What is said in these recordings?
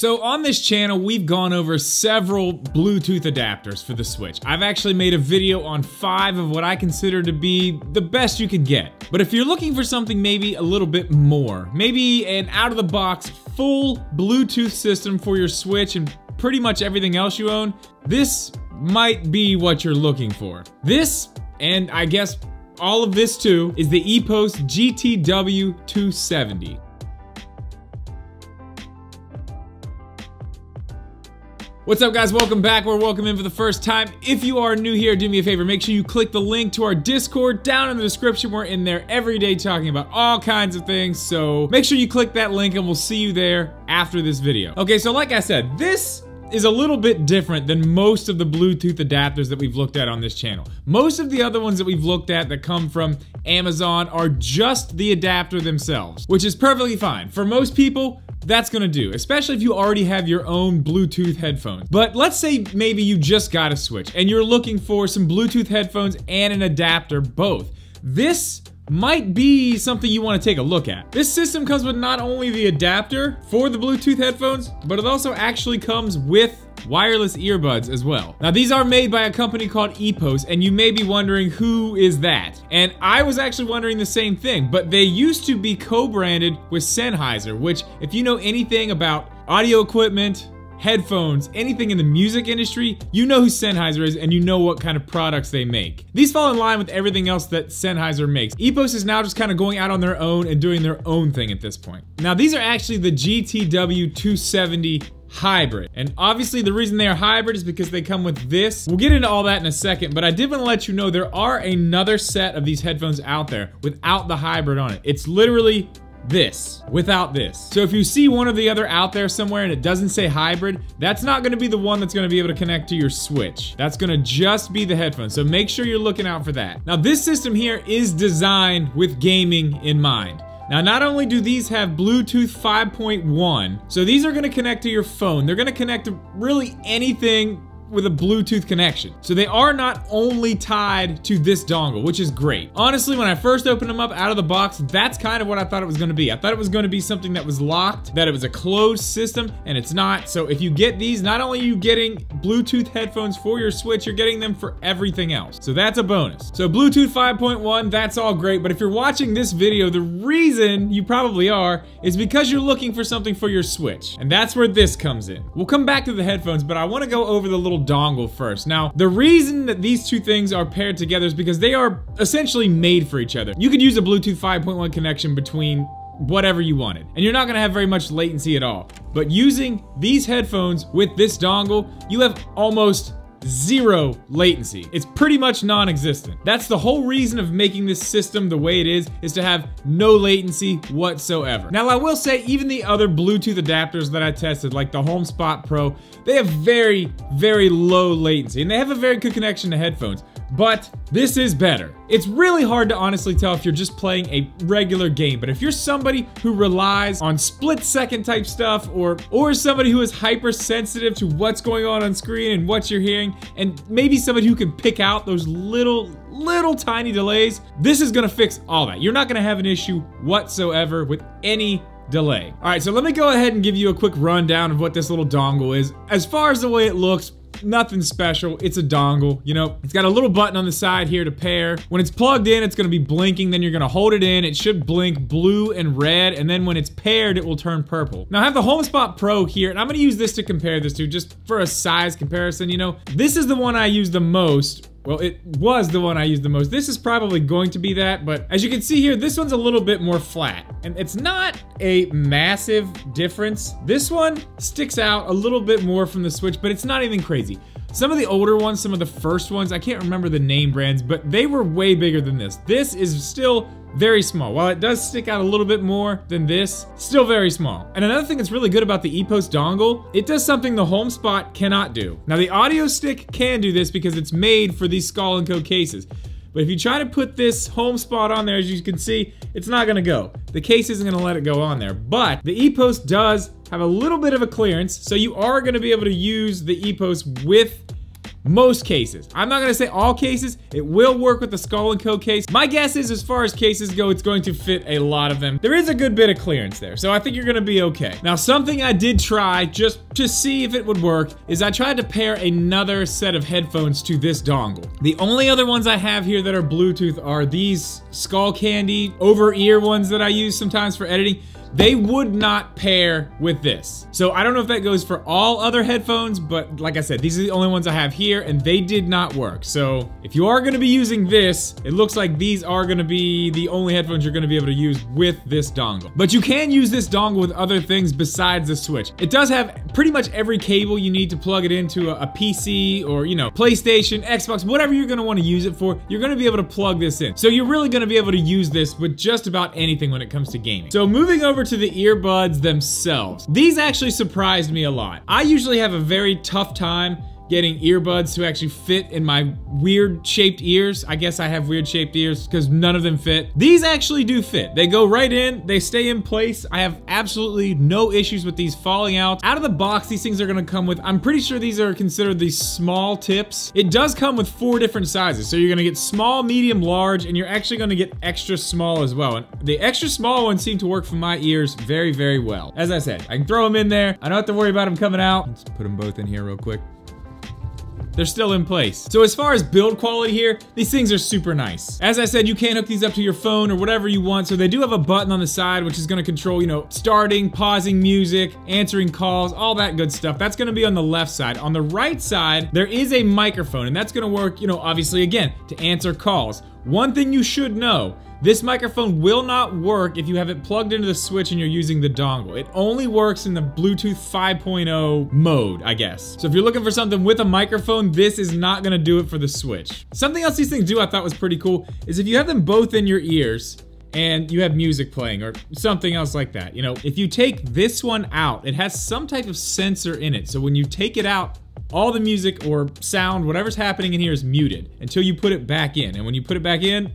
So on this channel, we've gone over several Bluetooth adapters for the Switch. I've actually made a video on five of what I consider to be the best you could get. But if you're looking for something maybe a little bit more, maybe an out-of-the-box full Bluetooth system for your Switch and pretty much everything else you own, this might be what you're looking for. This, and I guess all of this too, is the EPOS GTW270. What's up guys, welcome back or welcome in for the first time. If you are new here, do me a favor, make sure you click the link to our Discord down in the description. We're in there every day talking about all kinds of things, so make sure you click that link and we'll see you there after this video. Okay, so like I said, this is a little bit different than most of the Bluetooth adapters that we've looked at on this channel. Most of the other ones that we've looked at that come from Amazon are just the adapter themselves, which is perfectly fine. For most people, that's gonna do, especially if you already have your own Bluetooth headphones. But let's say maybe you just got a Switch and you're looking for some Bluetooth headphones and an adapter both. This might be something you want to take a look at. This system comes with not only the adapter for the Bluetooth headphones, but it also actually comes with wireless earbuds as well. Now these are made by a company called EPOS and you may be wondering who is that? And I was actually wondering the same thing, but they used to be co-branded with Sennheiser, which if you know anything about audio equipment, headphones, anything in the music industry, you know who Sennheiser is and you know what kind of products they make. These fall in line with everything else that Sennheiser makes. EPOS is now just kind of going out on their own and doing their own thing at this point. Now these are actually the GTW 270 hybrid. And obviously the reason they are hybrid is because they come with this. We'll get into all that in a second, but I did want to let you know there are another set of these headphones out there without the hybrid on it. It's literally this without this. So if you see one or the other out there somewhere and it doesn't say hybrid, that's not gonna be the one that's gonna be able to connect to your Switch. That's gonna just be the headphones. So make sure you're looking out for that. Now this system here is designed with gaming in mind. Now, not only do these have Bluetooth 5.1, so these are gonna connect to your phone. They're gonna connect to really anything with a Bluetooth connection. So they are not only tied to this dongle, which is great. Honestly, when I first opened them up out of the box, that's kind of what I thought it was gonna be. I thought it was gonna be something that was locked, that it was a closed system, and it's not. So if you get these, not only are you getting Bluetooth headphones for your Switch, you're getting them for everything else. So that's a bonus. So Bluetooth 5.1, that's all great, but if you're watching this video, the reason you probably are is because you're looking for something for your Switch. And that's where this comes in. We'll come back to the headphones, but I wanna go over the little dongle first. Now, the reason that these two things are paired together is because they are essentially made for each other. You could use a Bluetooth 5.1 connection between whatever you wanted. And you're not gonna have very much latency at all. But using these headphones with this dongle, you have almost zero latency. It's pretty much non-existent. That's the whole reason of making this system the way it is, is to have no latency whatsoever. Now I will say even the other Bluetooth adapters that I tested, like the HomeSpot Pro, they have very, very low latency and they have a very good connection to headphones but this is better. It's really hard to honestly tell if you're just playing a regular game, but if you're somebody who relies on split second type stuff or or somebody who is hypersensitive to what's going on on screen and what you're hearing, and maybe somebody who can pick out those little, little tiny delays, this is gonna fix all that. You're not gonna have an issue whatsoever with any delay. All right, so let me go ahead and give you a quick rundown of what this little dongle is. As far as the way it looks, nothing special. It's a dongle, you know. It's got a little button on the side here to pair. When it's plugged in, it's gonna be blinking, then you're gonna hold it in. It should blink blue and red, and then when it's paired, it will turn purple. Now I have the HomeSpot Pro here, and I'm gonna use this to compare this to, just for a size comparison, you know. This is the one I use the most well, it was the one I used the most. This is probably going to be that, but as you can see here, this one's a little bit more flat. And it's not a massive difference. This one sticks out a little bit more from the Switch, but it's not anything crazy. Some of the older ones, some of the first ones, I can't remember the name brands, but they were way bigger than this. This is still very small. While it does stick out a little bit more than this, still very small. And another thing that's really good about the EPOS dongle, it does something the HomeSpot cannot do. Now the audio stick can do this because it's made for these Skull & Co cases. But if you try to put this HomeSpot on there, as you can see, it's not gonna go. The case isn't gonna let it go on there. But the EPOS does have a little bit of a clearance, so you are gonna be able to use the EPOS with most cases. I'm not gonna say all cases. It will work with the Skull & Co case. My guess is as far as cases go, it's going to fit a lot of them. There is a good bit of clearance there, so I think you're gonna be okay. Now, something I did try just to see if it would work is I tried to pair another set of headphones to this dongle. The only other ones I have here that are Bluetooth are these Skullcandy over-ear ones that I use sometimes for editing they would not pair with this. So I don't know if that goes for all other headphones, but like I said, these are the only ones I have here and they did not work. So if you are gonna be using this, it looks like these are gonna be the only headphones you're gonna be able to use with this dongle. But you can use this dongle with other things besides the Switch. It does have pretty much every cable you need to plug it into a, a PC or, you know, PlayStation, Xbox, whatever you're gonna wanna use it for, you're gonna be able to plug this in. So you're really gonna be able to use this with just about anything when it comes to gaming. So moving over over to the earbuds themselves. These actually surprised me a lot. I usually have a very tough time getting earbuds to actually fit in my weird shaped ears. I guess I have weird shaped ears because none of them fit. These actually do fit. They go right in, they stay in place. I have absolutely no issues with these falling out. Out of the box, these things are gonna come with, I'm pretty sure these are considered the small tips. It does come with four different sizes. So you're gonna get small, medium, large, and you're actually gonna get extra small as well. And the extra small ones seem to work for my ears very, very well. As I said, I can throw them in there. I don't have to worry about them coming out. Let's put them both in here real quick they're still in place. So as far as build quality here, these things are super nice. As I said, you can hook these up to your phone or whatever you want. So they do have a button on the side, which is gonna control, you know, starting, pausing music, answering calls, all that good stuff. That's gonna be on the left side. On the right side, there is a microphone and that's gonna work, you know, obviously again, to answer calls. One thing you should know this microphone will not work if you have it plugged into the switch and you're using the dongle. It only works in the Bluetooth 5.0 mode, I guess. So if you're looking for something with a microphone, this is not gonna do it for the switch. Something else these things do I thought was pretty cool is if you have them both in your ears, and you have music playing or something else like that. You know, if you take this one out, it has some type of sensor in it. So when you take it out, all the music or sound, whatever's happening in here is muted until you put it back in. And when you put it back in,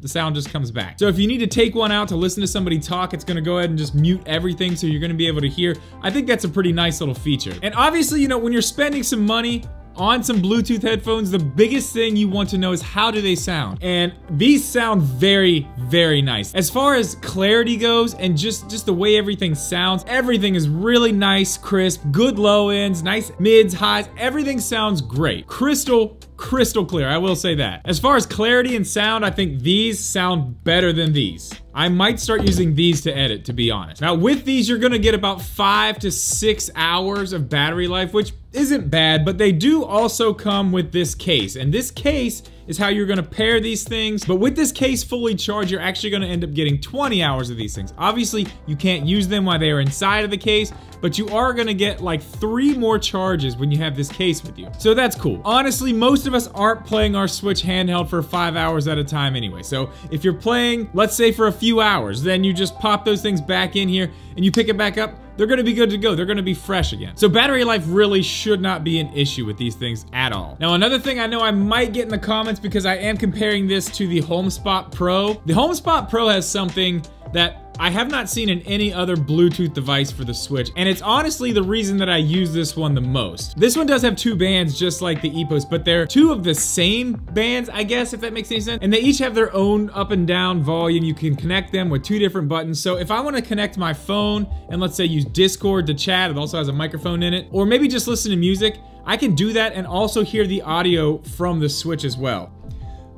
the sound just comes back. So if you need to take one out to listen to somebody talk, it's gonna go ahead and just mute everything so you're gonna be able to hear. I think that's a pretty nice little feature. And obviously, you know, when you're spending some money on some Bluetooth headphones, the biggest thing you want to know is how do they sound? And these sound very, very nice. As far as clarity goes and just, just the way everything sounds, everything is really nice, crisp, good low ends, nice mids, highs, everything sounds great. Crystal crystal clear, I will say that. As far as clarity and sound, I think these sound better than these. I might start using these to edit, to be honest. Now, with these, you're gonna get about five to six hours of battery life, which isn't bad, but they do also come with this case. And this case is how you're gonna pair these things. But with this case fully charged, you're actually gonna end up getting 20 hours of these things. Obviously, you can't use them while they are inside of the case, but you are gonna get like three more charges when you have this case with you. So that's cool. Honestly, most of us aren't playing our Switch handheld for five hours at a time anyway. So if you're playing, let's say for a few hours, then you just pop those things back in here and you pick it back up, they're gonna be good to go. They're gonna be fresh again. So battery life really should not be an issue with these things at all. Now, another thing I know I might get in the comments because I am comparing this to the HomeSpot Pro. The HomeSpot Pro has something that I have not seen in any other Bluetooth device for the Switch, and it's honestly the reason that I use this one the most. This one does have two bands just like the EPOS, but they're two of the same bands, I guess, if that makes any sense. And they each have their own up and down volume. You can connect them with two different buttons. So if I wanna connect my phone and let's say use Discord to chat, it also has a microphone in it, or maybe just listen to music, I can do that and also hear the audio from the Switch as well.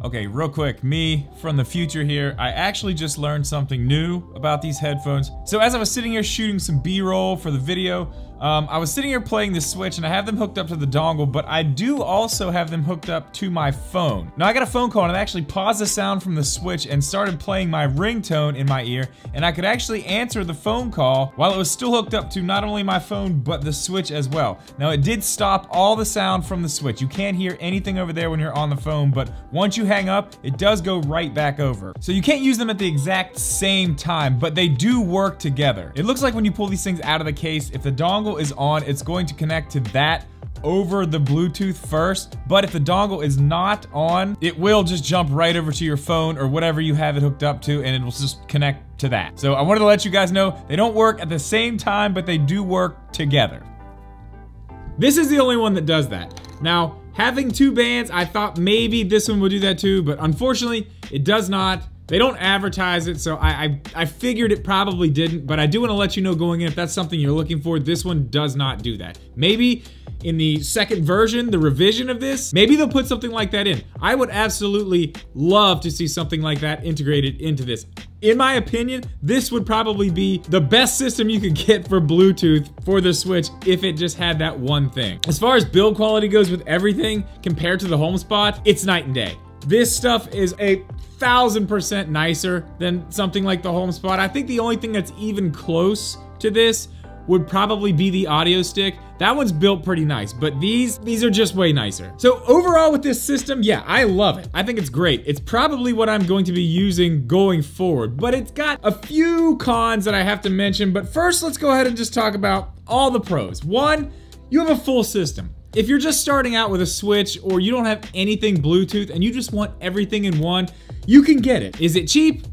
Okay, real quick, me from the future here. I actually just learned something new about these headphones. So as I was sitting here shooting some B-roll for the video, um, I was sitting here playing the Switch and I have them hooked up to the dongle, but I do also have them hooked up to my phone. Now I got a phone call and I actually paused the sound from the Switch and started playing my ringtone in my ear, and I could actually answer the phone call while it was still hooked up to not only my phone, but the Switch as well. Now it did stop all the sound from the Switch. You can't hear anything over there when you're on the phone, but once you hang up, it does go right back over. So you can't use them at the exact same time, but they do work together. It looks like when you pull these things out of the case, if the dongle dongle is on, it's going to connect to that over the Bluetooth first, but if the dongle is not on, it will just jump right over to your phone or whatever you have it hooked up to and it will just connect to that. So I wanted to let you guys know they don't work at the same time, but they do work together. This is the only one that does that. Now, having two bands, I thought maybe this one would do that too, but unfortunately, it does not. They don't advertise it, so I, I, I figured it probably didn't, but I do want to let you know going in if that's something you're looking for, this one does not do that. Maybe in the second version, the revision of this, maybe they'll put something like that in. I would absolutely love to see something like that integrated into this. In my opinion, this would probably be the best system you could get for Bluetooth for the Switch if it just had that one thing. As far as build quality goes with everything compared to the HomeSpot, it's night and day. This stuff is a thousand percent nicer than something like the HomeSpot. I think the only thing that's even close to this would probably be the audio stick. That one's built pretty nice, but these, these are just way nicer. So overall with this system, yeah, I love it. I think it's great. It's probably what I'm going to be using going forward, but it's got a few cons that I have to mention. But first, let's go ahead and just talk about all the pros. One, you have a full system. If you're just starting out with a Switch or you don't have anything Bluetooth and you just want everything in one, you can get it. Is it cheap?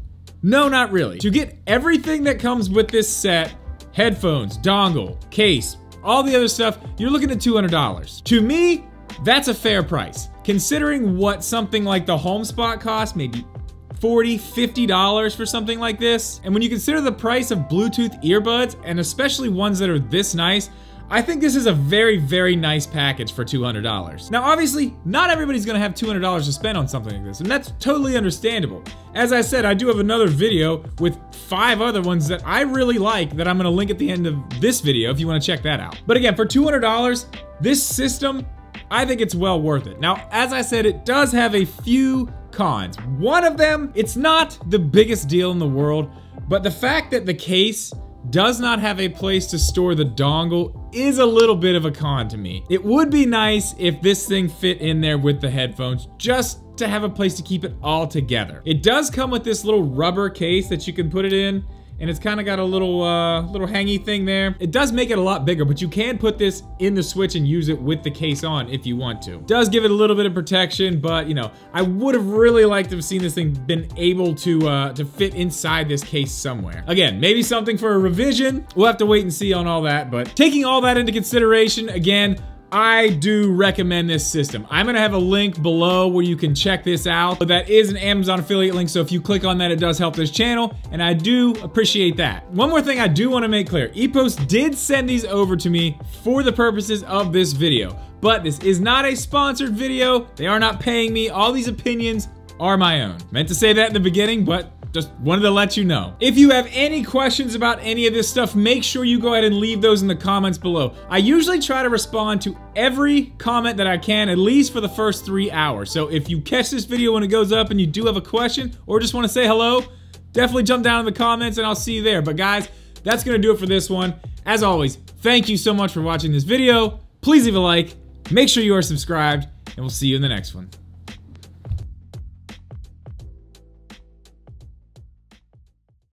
No, not really. To get everything that comes with this set, headphones, dongle, case, all the other stuff, you're looking at $200. To me, that's a fair price. Considering what something like the HomeSpot costs, maybe $40, $50 for something like this. And when you consider the price of Bluetooth earbuds, and especially ones that are this nice, I think this is a very, very nice package for $200. Now, obviously, not everybody's gonna have $200 to spend on something like this, and that's totally understandable. As I said, I do have another video with five other ones that I really like that I'm gonna link at the end of this video if you wanna check that out. But again, for $200, this system, I think it's well worth it. Now, as I said, it does have a few cons. One of them, it's not the biggest deal in the world, but the fact that the case does not have a place to store the dongle is a little bit of a con to me. It would be nice if this thing fit in there with the headphones just to have a place to keep it all together. It does come with this little rubber case that you can put it in and it's kind of got a little uh, little hangy thing there. It does make it a lot bigger, but you can put this in the Switch and use it with the case on if you want to. Does give it a little bit of protection, but you know, I would have really liked to have seen this thing been able to uh, to fit inside this case somewhere. Again, maybe something for a revision. We'll have to wait and see on all that, but taking all that into consideration, again, I do recommend this system. I'm gonna have a link below where you can check this out. But that is an Amazon affiliate link, so if you click on that, it does help this channel, and I do appreciate that. One more thing I do wanna make clear. Epos did send these over to me for the purposes of this video, but this is not a sponsored video. They are not paying me. All these opinions are my own. Meant to say that in the beginning, but just wanted to let you know. If you have any questions about any of this stuff, make sure you go ahead and leave those in the comments below. I usually try to respond to every comment that I can, at least for the first three hours. So if you catch this video when it goes up and you do have a question or just want to say hello, definitely jump down in the comments and I'll see you there. But guys, that's going to do it for this one. As always, thank you so much for watching this video. Please leave a like, make sure you are subscribed, and we'll see you in the next one.